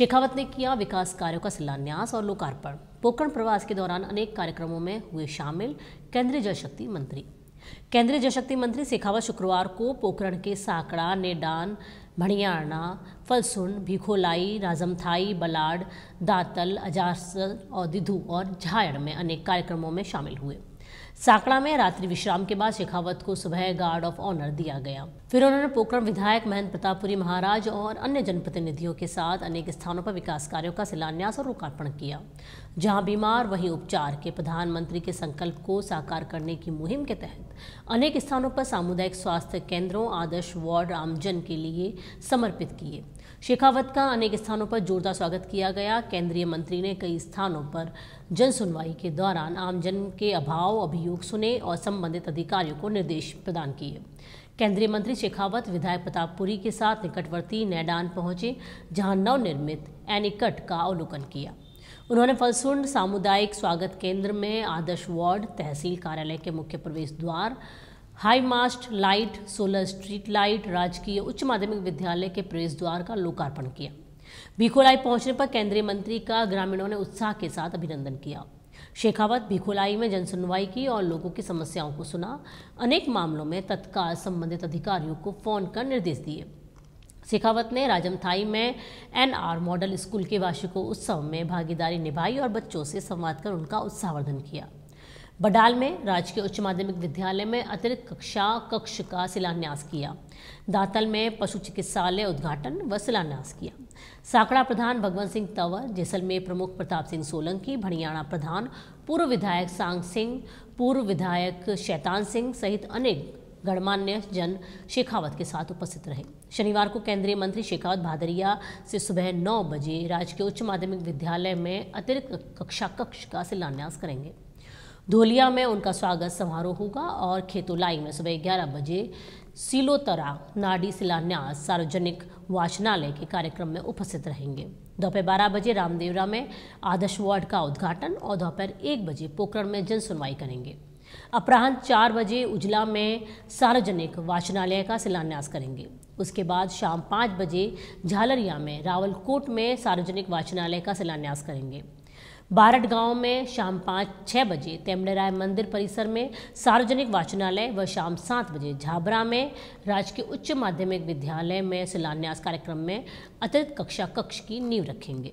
शेखावत ने किया विकास कार्यों का शिलान्यास और लोकार्पण। पोकरण प्रवास के दौरान अनेक कार्यक्रमों में हुए शामिल केंद्रीय जल शक्ति मंत्री। केंद्रीय जल शक्ति मंत्री शेखावत शुक्रवार को पोखरण के साकड़ा, नेडान, भणियाणा फलसुंड भिखोलाई, राजमथाई, बलाड, दातल अजारसर और दिधु और झायड़ में अनेक कार्यक्रमों में शामिल हुए। साकड़ा में रात्रि विश्राम के बाद शेखावत को सुबह गार्ड ऑफ़ ऑनर दिया गया। फिर उन्होंने पोखरण विधायक महेंद्र प्रतापपुरी महाराज और अन्य जनप्रतिनिधियों के साथ अनेक स्थानों पर विकास कार्यों का शिलान्यास और लोकार्पण किया। जहाँ बीमार, वहीं उपचार के प्रधानमंत्री के संकल्प को साकार करने की मुहिम के तहत अनेक स्थानों पर सामुदायिक स्वास्थ्य केंद्रों, आदर्श वार्ड आमजन के लिए समर्पित किए। शेखावत का अनेक स्थानों पर जोरदार स्वागत किया गया। केंद्रीय मंत्री ने कई स्थानों पर जन सुनवाई के दौरान आमजन के अभाव, अभियोग सुने और संबंधित अधिकारियों को निर्देश प्रदान किए। केंद्रीय मंत्री शेखावत विधायक प्रतापपुरी के साथ निकटवर्ती नैडान पहुँचे, जहाँ नवनिर्मित एनिकट का अवलोकन किया। उन्होंने फलसुंड सामुदायिक स्वागत केंद्र में आदर्श वार्ड, तहसील कार्यालय के मुख्य प्रवेश द्वार high mast light, solar street light, राजकीय उच्च माध्यमिक विद्यालय के प्रवेश द्वार का लोकार्पण किया। भिखोलाई पहुँचने पर केंद्रीय मंत्री का ग्रामीणों ने उत्साह के साथ अभिनंदन किया। शेखावत भिखोलाई में जनसुनवाई की और लोगों की समस्याओं को सुना। अनेक मामलों में तत्काल संबंधित अधिकारियों को फ़ोन कर निर्देश दिए। शेखावत ने राजमथाई में एनआर मॉडल स्कूल के वार्षिकोत्सव में भागीदारी निभाई और बच्चों से संवाद कर उनका उत्साहवर्धन किया। बडाल में राजकीय उच्च माध्यमिक विद्यालय में अतिरिक्त कक्षा कक्ष का शिलान्यास किया। दातल में पशु चिकित्सालय उद्घाटन व शिलान्यास किया। साकड़ा प्रधान भगवंत सिंह तंवर, जैसलमेर प्रमुख प्रताप सिंह सोलंकी भणियाणा प्रधान पूर्व विधायक सांग सिंह, पूर्व विधायक शैतान सिंह सहित अनेक गणमान्य जन शेखावत के साथ उपस्थित रहे। शनिवार को केंद्रीय मंत्री शेखावत भादरिया से सुबह नौ बजे राजकीय उच्च माध्यमिक विद्यालय में अतिरिक्त कक्षा कक्ष का शिलान्यास करेंगे। धोलिया में उनका स्वागत समारोह होगा और खेतोलाई में सुबह ग्यारह बजे सिलोतरा नाडी शिलान्यास सार्वजनिक वाचनालय के कार्यक्रम में उपस्थित रहेंगे। दोपहर बारह बजे रामदेवरा में आदर्श वार्ड का उद्घाटन और दोपहर एक बजे पोखरण में जन सुनवाई करेंगे। अपराह्न चार बजे उजला में सार्वजनिक वाचनालय का शिलान्यास करेंगे। उसके बाद शाम पाँच बजे झालरिया में रावलकोट में सार्वजनिक वाचनालय का शिलान्यास करेंगे। बारट गाँव में शाम पाँच छः बजे तेमड़राय मंदिर परिसर में सार्वजनिक वाचनालय व शाम सात बजे झाबरा में राजकीय उच्च माध्यमिक विद्यालय में शिलान्यास कार्यक्रम में अतिरिक्त कक्षा कक्ष की नींव रखेंगे।